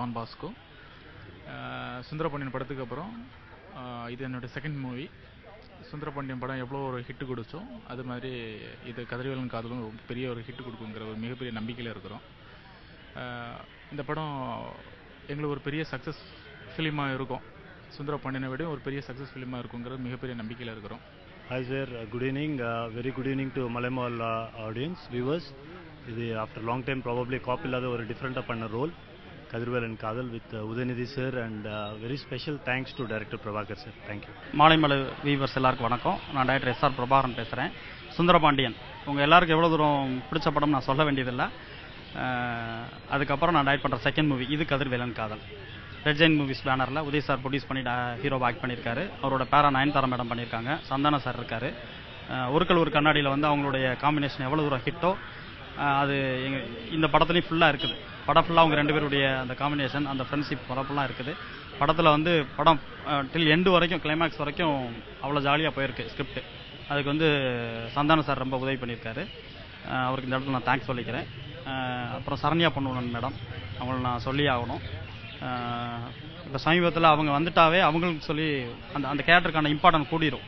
Don Bosco Sundarapandian படத்துக்கு அப்புறம் இது என்னுடைய செகண்ட் மூவி சுந்தரபாண்டியன் படம் எவ்வளோ ஒரு ஹிட்டு கொடுத்தோம் அது மாதிரி இது கதிரவேலன் காதலும் பெரிய ஒரு ஹிட்டு கொடுக்குங்கிற ஒரு மிகப்பெரிய நம்பிக்கையில் இருக்கிறோம். இந்த படம் எங்களுக்கு ஒரு பெரிய சக்ஸஸ் ஃபிலிமாக இருக்கும். சுந்தரபாண்டியனை விட ஒரு பெரிய சக்ஸஸ் ஃபிலிமாக இருக்குங்கிற மிகப்பெரிய நம்பிக்கையில் இருக்கிறோம். Hi sir good evening very good evening to Maalaimalar audience viewers இது after long time probably copy இல்லாத ஒரு டிஃப்ரெண்ட்டாக பண்ண role Kathirvelan Kadhal with Udhayanidhi sir and very special thanks to director Prabhakar sir thank you Maalaimalar viewers எல்லாருக்கும் வணக்கம். நான் director SR Prabhakaran பேசுகிறேன் சுந்தரபாண்டியன் உங்கள் எல்லாருக்கும் எவ்வளோ தூரம் பிடிச்ச படம் நான் சொல்ல வேண்டியதில்லை. அதுக்கப்புறம் நான் டைரக்ட் பண்ணுற செகண்ட் மூவி இது Kathirvelan Kadhal. Red Giant Movies பேனரில் Udhay sir produce பண்ணி uh, ஹீரோவை ஆக்ட் பண்ணியிருக்காரு. அவரோட பேரா நயன்தாரா மேடம் பண்ணியிருக்காங்க. சந்தான சார் இருக்காரு. ஒருக்கள் ஒரு கண்ணாடியில் வந்து அவங்களுடைய காம்பினேஷன் எவ்வளோ தூரம் ஹிட்டோ அது எங்கள் இந்த படத்துலையும் ஃபுல்லாக இருக்குது. படம் ஃபுல்லாக அவங்க ரெண்டு பேருடைய அந்த காம்பினேஷன் அந்த ஃப்ரெண்ட்ஷிப் படம் இருக்குது. படத்தில் வந்து படம் டில் எண்டு வரைக்கும் கிளைமேக்ஸ் வரைக்கும் அவ்வளோ ஜாலியாக போயிருக்கு ஸ்கிரிப்ட் அதுக்கு வந்து சந்தான சார் ரொம்ப உதவி பண்ணியிருக்காரு. அவருக்கு இந்த இடத்துல நான் தேங்க்ஸ் சொல்லிக்கிறேன். அப்புறம் சரண்யா பொண்ணுவன் மேடம் அவங்கள நான் சொல்லி ஆகணும். இப்போ சமீபத்தில் அவங்க வந்துட்டாவே அவங்களுக்கு சொல்லி அந்த அந்த கேரக்டருக்கான இம்பார்ட்டன்ட் கூடிரும்.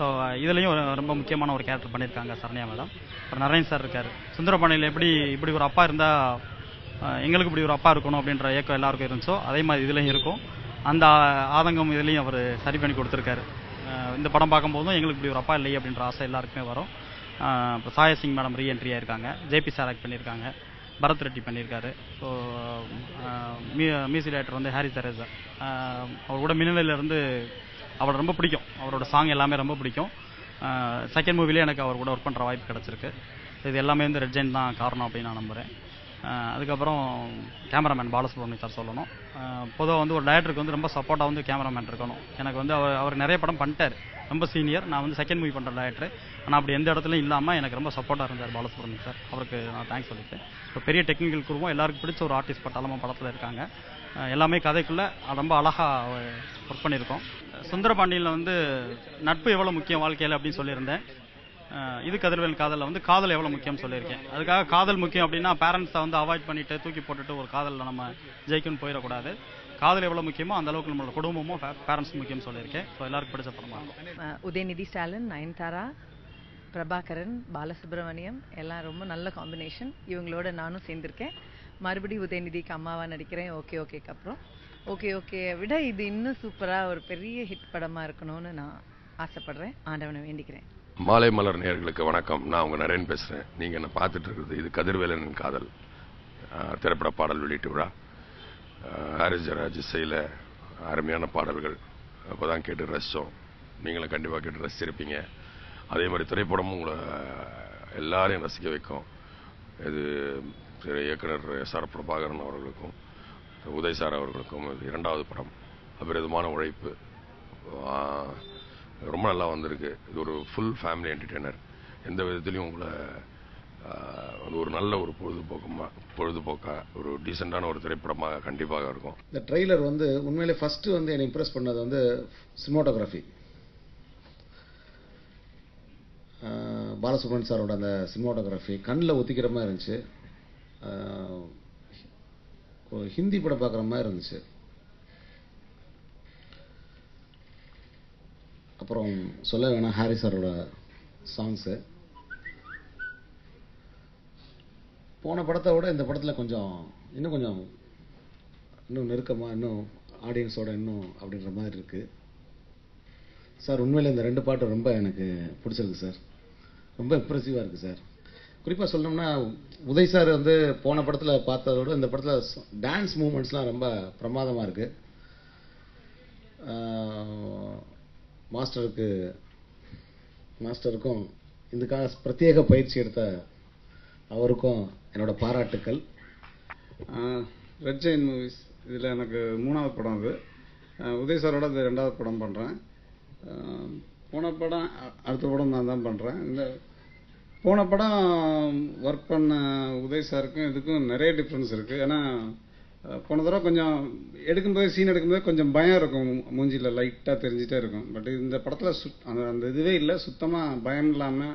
ஸோ uh, இதுலேயும் ரொம்ப முக்கியமான ஒரு கேரக்டர் பண்ணியிருக்காங்க சரண்யா மேடம். அப்புறம் நரேன் சார் இருக்கார். சுந்தரபாணியில் எப்படி இப்படி ஒரு அப்பா இருந்தால் எங்களுக்கு இப்படி ஒரு அப்பா இருக்கணும் அப்படின்ற ஏக்கம் எல்லாருக்கும் இருந்துச்சோ அதே மாதிரி இதுலேயும் இருக்கும். அந்த ஆதங்கம் இதுலேயும் அவர் சரி பண்ணி கொடுத்துருக்காரு. இந்த படம் பார்க்கும்போதும் எங்களுக்கு இப்படி ஒரு அப்பா இல்லை அப்படின்ற ஆசை எல்லாருக்குமே வரும். இப்போ சாயா சிங் மேடம் ரீஎன்ட்ரி ஆயிருக்காங்க. ஜேபி சார் ஆக்ட் பண்ணியிருக்காங்க. பரத் ரெட்டி பண்ணியிருக்காரு. ஸோ மியூசிக் டைரக்டர் வந்து ஹாரி தெரேசா அவர் கூட மின்னலில் அவரை ரொம்ப பிடிக்கும். அவரோட சாங் எல்லாமே ரொம்ப பிடிக்கும். செகண்ட் மூவிலே எனக்கு அவர் கூட ஒர்க் பண்ணுற வாய்ப்பு கிடச்சிருக்கு. இது எல்லாமே வந்து ரெட் ஜெயின் தான் காரணம் அப்படின்னு நான் நம்புகிறேன் அதுக்கப்புறம் கேமராமேன் பாலசுப்ரமணி சார் சொல்லணும். பொதுவாக வந்து ஒரு டேரக்டருக்கு வந்து ரொம்ப சப்போர்ட்டாக வந்து கேமராமேன் இருக்கணும். எனக்கு வந்து அவர் அவர் நிறைய படம் பண்ணிட்டார். ரொம்ப சீனியர் நான் வந்து செகண்ட் மூவி பண்ணுற டேரக்டர் ஆனால் அப்படி எந்த இடத்துலையும் இல்லாமல் எனக்கு ரொம்ப சப்போர்ட்டாக இருந்தார் பாலசுப்ரமணி சார். அவருக்கு நான் தேங்க்ஸ் சொல்லிட்டேன் இப்போ பெரிய டெக்னிக்கல் குருவும் எல்லாருக்கும் பிடிச்ச ஒரு ஆர்டிஸ்ட் பட்டாளமாக படத்தில் இருக்காங்க. எல்லாமே கதைக்குள்ளே ரொம்ப அழகாக ஒர்க் பண்ணியிருக்கோம். சுந்தரபாண்டியில் வந்து நட்பு எவ்வளோ முக்கியம் வாழ்க்கையில் அப்படின்னு சொல்லியிருந்தேன். இது கதிர்வேல் காதலில் வந்து காதல் எவ்வளோ முக்கியம் சொல்லியிருக்கேன். அதுக்காக காதல் முக்கியம் அப்படின்னா பேரண்ட்ஸை வந்து அவாய்ட் பண்ணிட்டு தூக்கி போட்டுட்டு ஒரு காதலில் நம்ம ஜெயிக்கணும்னு போயிடக்கூடாது. காதல் எவ்வளோ முக்கியமோ அந்த அளவுக்கு நம்மளோட குடும்பமும் பேரண்ட்ஸ் முக்கியம் சொல்லியிருக்கேன். ஸோ எல்லாருக்கும் பிடிச்ச படமா இருக்கும். உதயநிதி ஸ்டாலின் நயன்தாரா பிரபாகரன் பாலசுப்ரமணியம் எல்லாம் ரொம்ப நல்ல காம்பினேஷன் இவங்களோட நானும் சேர்ந்திருக்கேன். மறுபடியும் உதயநிதிக்கு அம்மாவாக நடிக்கிறேன். ஓகே ஓகேக்கு அப்புறம். ஓகே ஓகே விட இது இன்னும் சூப்பராக ஒரு பெரிய ஹிட் படமாக இருக்கணும்னு நான் ஆசைப்படுறேன். ஆண்டவனை வேண்டிக்கிறேன். மாலை மலர் நேர்களுக்கு வணக்கம். நான் உங்கள் நரேன் பேசுகிறேன் நீங்கள் என்ன பார்த்துட்டு இருக்குது இது கதிர்வேலனின் காதல் திரைப்பட பாடல் வெளியீட்டு விழா. அஹ், ஹாரிஸ் இசையில் அருமையான பாடல்கள். அப்போ தான் கேட்டு ரசித்தோம் நீங்களும் கண்டிப்பாக கேட்டு ரசிச்சிருப்பீங்க. அதே மாதிரி திரைப்படமும் உங்களை எல்லாரையும் ரசிக்க வைக்கும். இது திரு இயக்குனர் எஸ் ஆர் பிரபாகரன் அவர்களுக்கும் உதய் சார் அவர்களுக்கும் இது இரண்டாவது படம். அபரிதமான உழைப்பு. ரொம்ப நல்லா வந்திருக்கு. இது ஒரு ஃபுல் ஃபேமிலி என்டர்டெய்னர் எந்த விதத்துலையும் உங்களை அது ஒரு நல்ல ஒரு பொழுதுபோக்கமா பொழுதுபோக்கா ஒரு டீசெண்டான ஒரு திரைப்படமாக கண்டிப்பாக இருக்கும். இந்த ட்ரெய்லர் வந்து உண்மையிலே ஃபர்ஸ்ட் வந்து என்னை இம்ப்ரெஸ் பண்ணது வந்து சினிமாட்டோகிராஃபி பாலசுப்ரமணியன் சாரோட அந்த சினிமாட்டோகிராஃபி கண்ணில் ஒத்திக்கிற மாதிரி இருந்துச்சு. ஹிந்தி படம் பார்க்குற மாதிரி இருந்துச்சு. அப்புறம் சொல்ல வேணாம் ஹாரி சாரோட சாங்ஸு போன படத்தை விட இந்த படத்தில் கொஞ்சம் இன்னும் கொஞ்சம் இன்னும் நெருக்கமாக இன்னும் ஆடியன்ஸோட இன்னும் அப்படின்ற மாதிரி இருக்குது சார் உண்மையில் இந்த ரெண்டு பாட்டு ரொம்ப எனக்கு பிடிச்சிருக்கு சார் ரொம்ப இம்ப்ரெசிவாக இருக்குது சார் குறிப்பாக சொல்லணும்னா உதய் சார் வந்து போன படத்தில் பார்த்ததை விட இந்த படத்தில் டான்ஸ் மூமெண்ட்ஸ்லாம் ரொம்ப பிரமாதமாக இருக்குது மாஸ்டருக்கு மாஸ்டருக்கும் இதுக்காக பிரத்யேக பயிற்சி எடுத்த அவருக்கும் என்னோட பாராட்டுக்கள். ரெட் ஜெயின் மூவிஸ் இதில் எனக்கு மூணாவது படம் அது. உதய் சாரோட இது ரெண்டாவது படம் பண்ணுறேன் போன படம் அடுத்த படம் நான் தான் பண்ணுறேன் இந்த போன படம் ஒர்க் பண்ண உதய் சாருக்கும் இதுக்கும் நிறைய டிஃப்ரென்ஸ் இருக்குது ஏன்னா போன தடவை கொஞ்சம் எடுக்கும்போது சீன் எடுக்கும்போது கொஞ்சம் பயம் இருக்கும் மூஞ்சியில் லைட்டாக தெரிஞ்சிட்டே இருக்கும். பட் இந்த படத்தில் சுத் அந்த அந்த இதுவே இல்லை. சுத்தமாக பயம் இல்லாமல்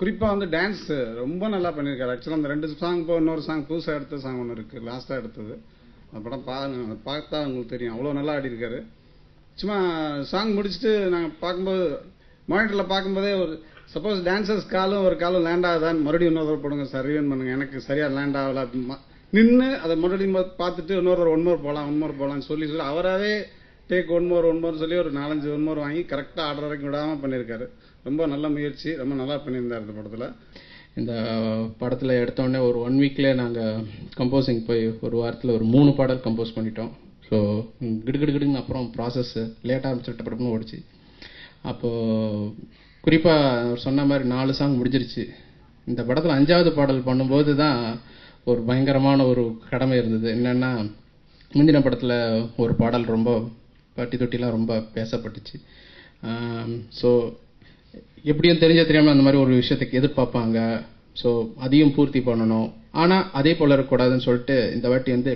குறிப்பாக வந்து டான்ஸ் ரொம்ப நல்லா பண்ணியிருக்காரு ஆக்சுவலாக அந்த ரெண்டு சாங் இப்போ இன்னொரு சாங் புதுசாக எடுத்த சாங் ஒன்று இருக்குது லாஸ்ட்டாக எடுத்தது. அந்த படம் பா அதை பார்த்தா உங்களுக்கு தெரியும். அவ்வளோ நல்லா ஆடிருக்காரு சும்மா சாங் முடிச்சுட்டு நாங்கள் பார்க்கும்போது மானிட்டரில் பார்க்கும்போதே ஒரு சப்போஸ் டான்சர்ஸ் காலும் ஒரு காலும் லேண்ட் ஆகுதான்னு மறுபடியும் இன்னொரு போடுங்க சார் ரிவன் பண்ணுங்கள் எனக்கு சரியாக லேண்ட் ஆகல. நின்று அதை மறுபடியும் பார்த்துட்டு இன்னொரு ஒன் மோர் போகலாம் ஒன் மோர் போகலாம்னு சொல்லி சொல்லி அவராகவே take one more one more சொல்லி ஒரு நாலஞ்சு ஒன் மோர் வாங்கி கரெக்டாக ஆர்டர் வரைக்கும் விடாமல் பண்ணியிருக்காரு ரொம்ப நல்ல முயற்சி ரொம்ப நல்லா பண்ணியிருந்தார் இந்த படத்தில். இந்த படத்தில் எடுத்தோடனே ஒரு ஒன் வீக்லேயே நாங்கள் கம்போசிங் போய் ஒரு வாரத்தில் ஒரு மூணு பாடல் கம்போஸ் பண்ணிட்டோம். ஸோ கிடுகிடுகிடுன்னு அப்புறம் ப்ராசஸ் லேட்டாக ஆரம்பிச்சுட்டு படம்னு ஓடிச்சு. அப்போது குறிப்பாக சொன்ன மாதிரி நாலு சாங் முடிஞ்சிருச்சு. இந்த படத்தில் அஞ்சாவது பாடல் பண்ணும்போது தான் ஒரு பயங்கரமான ஒரு கடமை இருந்தது. என்னென்னா முந்தின படத்தில் ஒரு பாடல் ரொம்ப பட்டி தொட்டிலாம் ரொம்ப பேசப்பட்டுச்சு. ஸோ எப்படியும் தெரிஞ்ச தெரியாமல் அந்த மாதிரி ஒரு விஷயத்துக்கு எதிர்பார்ப்பாங்க. ஸோ அதையும் பூர்த்தி பண்ணணும். ஆனால் அதே போல் இருக்கக்கூடாதுன்னு சொல்லிட்டு இந்த வாட்டி வந்து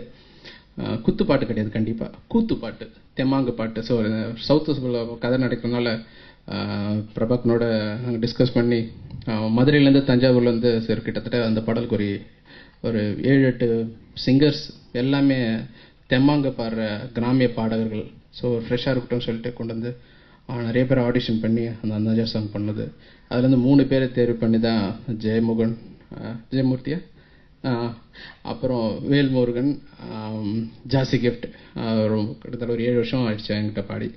குத்துப்பாட்டு குத்து பாட்டு கிடையாது கண்டிப்பாக கூத்து பாட்டு தெம்மாங்கு பாட்டு. ஸோ சவுத் கதை நடக்கிறதுனால அஹ், நாங்கள் டிஸ்கஸ் பண்ணி மதுரையிலேருந்து தஞ்சாவூர்லேருந்து சரி கிட்டத்தட்ட அந்த பாடலுக்கு ஒரு ஒரு ஏழு எட்டு சிங்கர்ஸ் எல்லாமே தெம்மாங்க பாடுற கிராமிய பாடகர்கள். ஸோ ஃப்ரெஷ்ஷாக இருக்கட்டும் சொல்லிட்டு கொண்டு வந்து நிறைய பேர் ஆடிஷன் பண்ணி அந்த அந்தாஜா சாங் பண்ணது. அதுலேருந்து மூணு பேரை தேர்வு பண்ணி தான் ஜெயமுகன் ஜெயமூர்த்தியா அப்புறம் வேல்முருகன் ஜாசி கிஃப்ட் ரொம்ப கிட்டத்தட்ட ஒரு ஏழு வருஷம் ஆயிடுச்சு என்கிட்ட பாடி.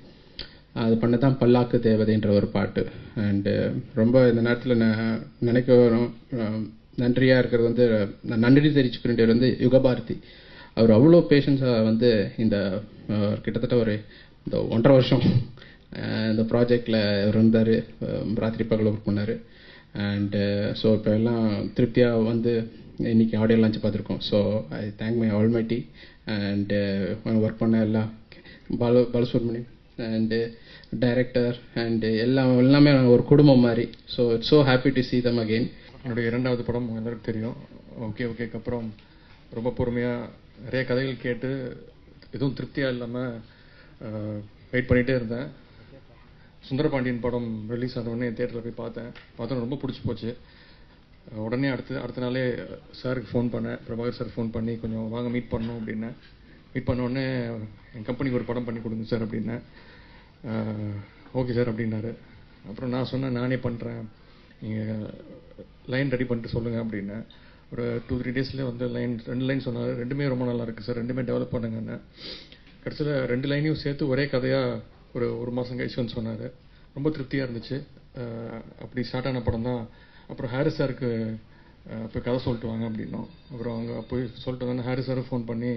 அது பண்ண தான் பல்லாக்கு தேவதைன்ற ஒரு பாட்டு. அண்டு ரொம்ப இந்த நேரத்தில் நான் நினைக்க வரும் நன்றியாக இருக்கிறது வந்து நான் நன்றி தெரிவிச்சுக்க வேண்டியவர் வந்து யுகபாரதி. அவர் அவ்வளோ பேஷன்ஸாக வந்து இந்த கிட்டத்தட்ட ஒரு இந்த ஒன்றரை வருஷம் இந்த ப்ராஜெக்டில் இருந்தார். ராத்திரி பகல் ஒர்க் பண்ணார். அண்டு ஸோ இப்போ எல்லாம் திருப்தியாக வந்து இன்னைக்கு ஆடியோ லான்ச் பார்த்துருக்கோம். So I thank my almighty and work பண்ண எல்லாம் Bala Balasubramaniam and director and எல்லாம் எல்லாமே ஒரு குடும்பம் மாதிரி. So it's so happy to see them again என்னுடைய இரண்டாவது படம் உங்க எல்லாருக்கும் தெரியும். ஓகே ஓகேக்கு அப்புறம் ரொம்ப பொறுமையாக நிறைய கதைகள் கேட்டு எதுவும் திருப்தியாக இல்லாமல் வெயிட் பண்ணிகிட்டே இருந்தேன். சுந்தரபாண்டியன் படம் ரிலீஸ் ஆன உடனே தேட்டரில் போய் பார்த்தேன். பார்த்தோம் ரொம்ப பிடிச்சி போச்சு. உடனே அடுத்து அடுத்த நாளே சாருக்கு ஃபோன் பண்ணேன். பிரபாகர் சார் ஃபோன் பண்ணி கொஞ்சம் வாங்க மீட் பண்ணோம் அப்படின்னேன். மீட் பண்ண உடனே என் கம்பெனிக்கு ஒரு படம் பண்ணி கொடுங்க சார் அப்படின்னேன். ஓகே சார் அப்படின்னாரு. அப்புறம் நான் சொன்னேன் நானே பண்ணுறேன் நீங்கள் லைன் ரெடி பண்ணிட்டு சொல்லுங்கள் அப்படின்னு. ஒரு டூ த்ரீ டேஸ்ல வந்து லைன் ரெண்டு லைன் சொன்னார். ரெண்டுமே ரொம்ப நல்லா இருக்குது சார் ரெண்டுமே டெவலப் பண்ணுங்கன்னு. கடைசியில் ரெண்டு லைனையும் சேர்த்து ஒரே கதையாக ஒரு ஒரு மாதம் கழிச்சு வந்து சொன்னார். ரொம்ப திருப்தியாக இருந்துச்சு. அப்படி ஸ்டார்ட் ஆன படம் தான். அப்புறம் ஹாரிஸ் சாருக்கு போய் கதை சொல்லிட்டு வாங்க அப்படின்னோம். அப்புறம் அவங்க போய் சொல்லிட்டு வந்தோன்னே ஹாரிஸ் சாரும் ஃபோன் பண்ணி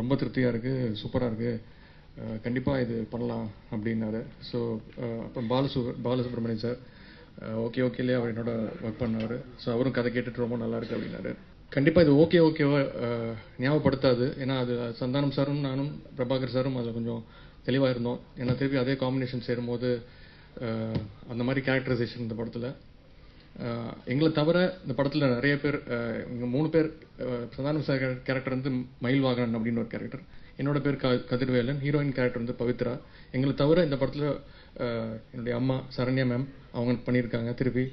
ரொம்ப திருப்தியாக இருக்குது சூப்பராக இருக்குது கண்டிப்பாக இது பண்ணலாம் அப்படின்னாரு. ஸோ அப்புறம் பாலசு பாலசுப்ரமணியன் சார் ஓகே ஓகேலே அவர் என்னோட ஒர்க் பண்ணார் ஸோ அவரும் கதை கேட்டுட்டு ரொம்ப நல்லா இருக்கு அப்படின்னாரு. கண்டிப்பாக இது ஓகே ஓகேவா ஞாபகப்படுத்தாது. ஏன்னா அது சந்தானம் சாரும் நானும் பிரபாகர் சாரும் அதில் கொஞ்சம் தெளிவாக இருந்தோம். ஏன்னா திருப்பி அதே காம்பினேஷன் சேரும்போது அந்த மாதிரி கேரக்டரைசேஷன் இந்த படத்தில். எங்களை தவிர இந்த படத்தில் நிறைய பேர் மூணு பேர் சந்தானம் சார் கேரக்டர் வந்து மயில் வாகனன் அப்படின்னு ஒரு கேரக்டர் என்னோட பேர் க கதிர்வேலன். ஹீரோயின் கேரக்டர் வந்து பவித்ரா. எங்களை தவிர இந்த படத்தில் என்னுடைய அம்மா சரண்யா மேம் அவங்க பண்ணியிருக்காங்க திருப்பி.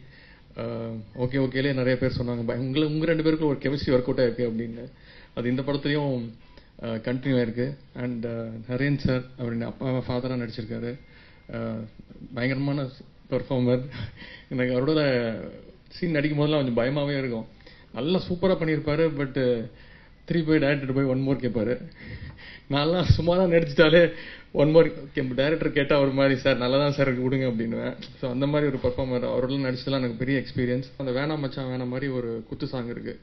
ஓகே ஓகேலே நிறைய பேர் சொன்னாங்க. பய- உங்களை உங்கள் ரெண்டு பேருக்கும் ஒரு கெமிஸ்ட்ரி ஒர்க் அவுட் ஆயிருக்கு அப்படின்னு. அது இந்த படத்துலையும் கண்டினியூ ஆயிருக்கு. அண்ட் நரேன் சார் அவர் அப்பா ஃபாதராக நடிச்சிருக்காரு. பயங்கரமான பெர்ஃபார்மர் எனக்கு அவரோட சீன் நடிக்கும் போதெல்லாம் கொஞ்சம் பயமாகவே இருக்கும். நல்லா சூப்பராக பண்ணியிருப்பாரு பட்டு திருப்பி போய் டேரக்டர் போய் ஒன் மோர் கேட்பாரு நான்லாம் சும்மா தான் நடிச்சிட்டாலே ஒன் மோர் டேரக்டர் கேட்டால் ஒரு மாதிரி சார் நல்லா தான் சார் கொடுங்க விடுங்க அப்படின்னுவேன். ஸோ அந்த மாதிரி ஒரு பர்ஃபார்மர் அவரோட நடிச்சதெல்லாம் எனக்கு பெரிய எக்ஸ்பீரியன்ஸ் அந்த வேணாம் மச்சான் வேணாம் மாதிரி ஒரு குத்து சாங் இருக்கு.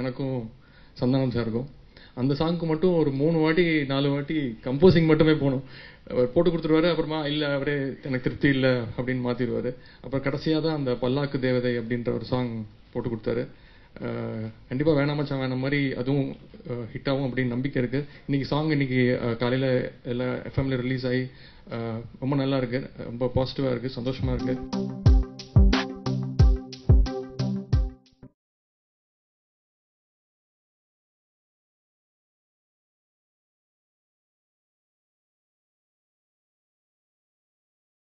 எனக்கும் சந்தானம் சாருக்கும் அந்த சாங்க்கு மட்டும் ஒரு மூணு வாட்டி நாலு வாட்டி கம்போசிங் மட்டுமே போகணும். அவர் போட்டு கொடுத்துருவாரு அப்புறமா இல்லை அவரே எனக்கு திருப்தி இல்லை அப்படின்னு மாற்றிடுவார் அப்புறம் கடைசியாக தான் அந்த பல்லாக்கு தேவதை அப்படின்ற ஒரு சாங் போட்டு கொடுத்தாரு. கண்டிப்பாக கண்டிப்பா வேணாம் மச்சான் வேணாம். மாதிரி அதுவும் ஹிட் ஆகும் அப்படின்னு நம்பிக்கை இருக்கு. இன்னைக்கு சாங் இன்னைக்கு காலையில் காலையில எல்லா எஃப்எம்ல ரிலீஸ் ஆகி ரொம்ப நல்லா இருக்கு. ரொம்ப பாசிட்டிவா இருக்கு சந்தோஷமா இருக்கு.